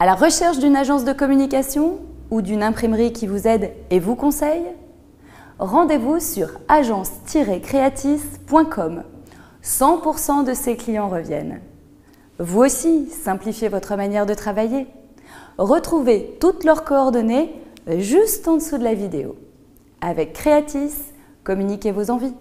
À la recherche d'une agence de communication ou d'une imprimerie qui vous aide et vous conseille Rendez-vous sur agence-creatis.com. 100% de ses clients reviennent. Vous aussi, simplifiez votre manière de travailler. Retrouvez toutes leurs coordonnées juste en dessous de la vidéo. Avec Creatis, communiquez vos envies.